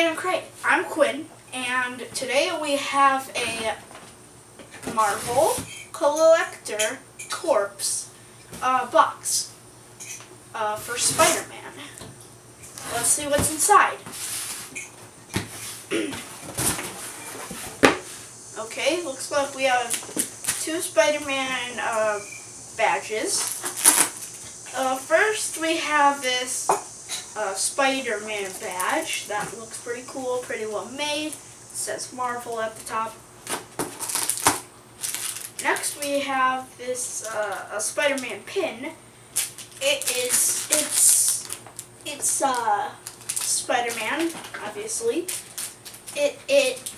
Creative Crate. I'm Quinn, and today we have a Marvel Collector Corpse uh, box uh, for Spider-Man. Let's see what's inside. okay, looks like we have two Spider-Man uh, badges. Uh, first, we have this uh, Spider-Man badge. That looks pretty cool, pretty well made. It says Marvel at the top. Next, we have this uh, a Spider-Man pin. It is it's it's uh, Spider-Man, obviously. It it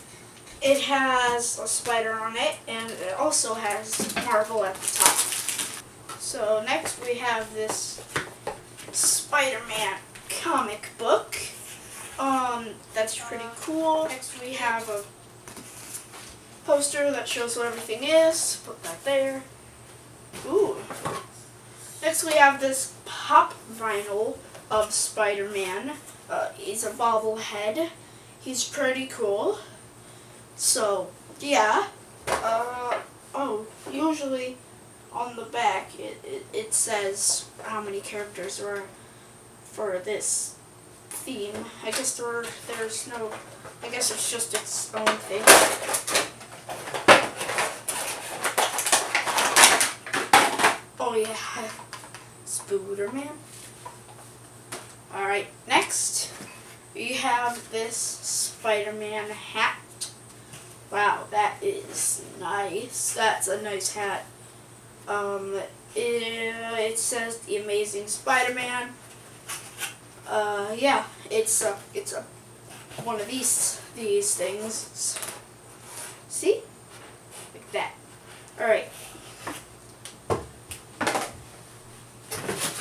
it has a spider on it, and it also has Marvel at the top. So next we have this Spider-Man comic book. Um, that's pretty cool. Next we have a poster that shows what everything is. Put that there. Ooh. Next we have this pop vinyl of Spider-Man. Uh, he's a bobblehead. He's pretty cool. So, yeah. Uh, oh, usually on the back it, it, it says how many characters there are for this theme. I guess there there's no, I guess it's just its own thing. Oh yeah, Spooderman. Alright, next we have this Spider-Man hat. Wow, that is nice. That's a nice hat. Um, it, it says The Amazing Spider-Man. Uh, yeah, it's a, it's a, one of these, these things. See? Like that. Alright.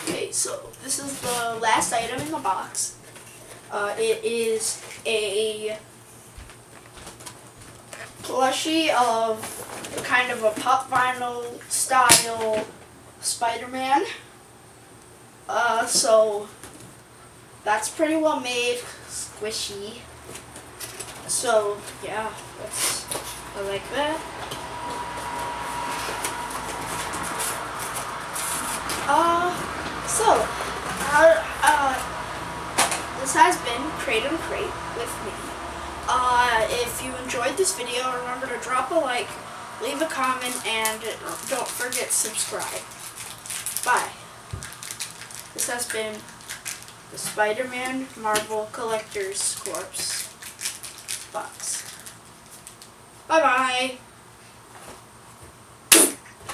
Okay, so this is the last item in the box. Uh, it is a plushie of kind of a pop vinyl style Spider-Man. Uh, so that's pretty well made, squishy. So yeah, that's I like that. Uh, so uh, uh, this has been Crate UnCrate with me. Uh, if you enjoyed this video, remember to drop a like, leave a comment, and don't forget subscribe. Bye. This has been the Spider-Man Marvel Collector's Corpse box. Bye-bye.